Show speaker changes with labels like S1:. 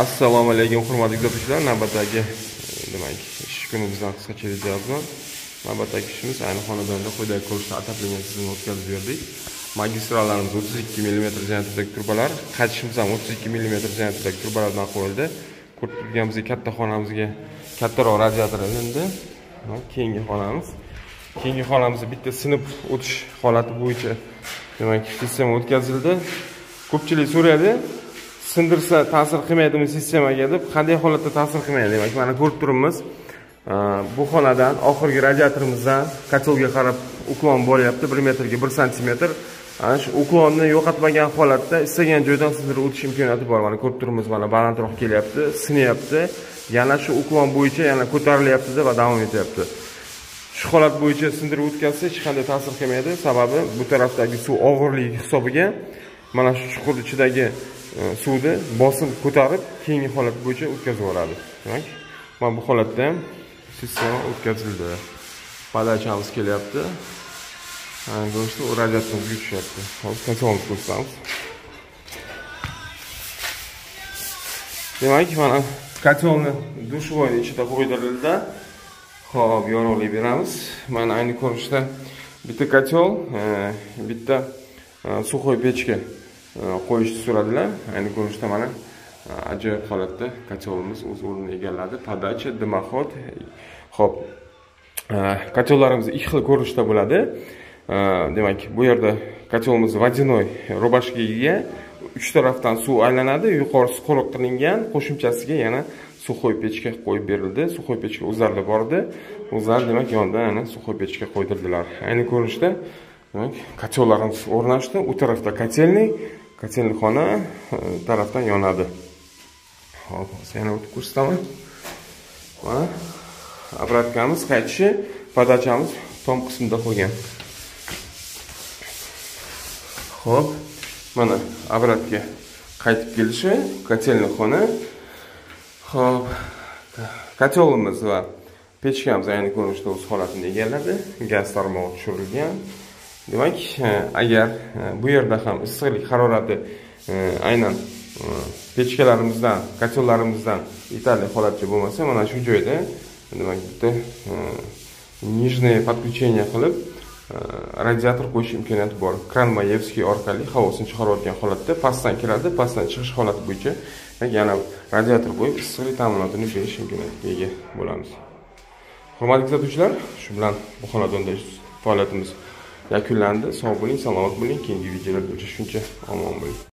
S1: assalomu alaykum hurmatli kuzatuvchilar. Navbatdagi e, demak ish kunimizdan qisqacha video obzor navbatdagi ishimiz ayni xonadonda quyidagi ko'rishda отопление tizimini o'tkazib berdik. Magistrallarimiz o'ttiz ikki millimetr diametrdagi turbalar qaytishimiz ham o'ttiz ikki millimetr diametrdagi turbalardan qo'yildi. Ko'rib turganimizdek katta xonamizga kattaroq radiator ilindi keyingi xonamiz. Keyingi xonamizda bitta sinib o'tish holati bo'yicha demak sistema o'tkazildi. Ko'pchilik so'raydi sindirsa ta'sir qilmaydimi sistemaga deb qanday holatda ta'sir qilmaydi demak mana ko'rib turibmiz. Bu xonadan oxirgi radiatorimizdan kotelga qarab uklon bo'lyapti bir metrga bir santimetr. Ana shu uklonni yo'qotmagan holatda istagan joydan sindirib o'tish imkoniyati bor. Mana ko'rib turibmiz mana balandroq kelyapti sinyapti. Yana shu uklon bo'yicha yana ko'tarilyaptida va davom etyapti. Shu holat bo'yicha sindirib o'tkazsa hech qanday ta'sir qilmaydi. Sababi bu tarafdagi suv og'irligi hisobiga mana shu chuqur ichidagi E, suvni bosim ko'tarib keyingi holat bo'yicha o'tkazib yuboradi demak mana bu holatda ham sistema o'tkazildi. Podachamiz kelyapti. Go'shtni u radiatorimizga tushyapti. Hozir konsolimizni ko'rsatamiz demak mana kotelni душевойni ichida qo'ydirildi. Ho'p yorug'lik beramiz. Mana ayni ko'rinishda bitta kotel e, bitta e, сухой pechka Э, qo'yishni so'radilar. Endi ko'rinishda mana э, ajoyib holatda kotelimiz o'z o'rnini egalladi. Podacha dimoxod ho'p э, kotellarimiz ikki xil ko'rinishda bo'ladi. Demak bu yerda kotelimiz водяной рубашкаga uch tarafdan suv aylanadi. Yuqorisi quruq qilingan qo'shimchasiga yana сухой pechka qo'yib berildi. Сухой pechka o'zlarida bor edi o'zlari demak yonidan ana сухой pechka qo'ydirdilar. Ayni ko'rinishda demak kotellarimiz o'rnashdi. U tarafda kotelniy kotelniy xona e, tarafdan yonadi. Hop yana o'tib ko'rsataman mana обраткamiz qaytishi podachamiz tom qismida qolgan. Ho'p mana обратка qaytib kelishi kotelniy xona ho'p kotelimiz va pechkamiz ayni ko'rinishda o'z holatini egalladi gaz tarmog'i tushirilgan. Demak e, agar e, bu yerda ham issiqlik harorati e, aynan pechkalarimizdan kotellarimizdan yetarli holatda bo'lmasa mana shu joyda demak bitta нижнее подключение qilib radiator qo'yish imkoniyati bor. Kran mayevskiy orqali havosini chiqarayotgan holatda pastdan kiradi pastdan chiqish holati bo'yicha yana radiator qo'yib issiqlik ta'minotini berish imkoniyatiga ega bo'lamiz. Hurmatli kuzatuvchilar shu bilan bu xonadonda faoliyatimiz yakunlandi. Sog' bo'ling salomat bo'ling. Keyingi videolarda uchrashguncha omon bo'ling.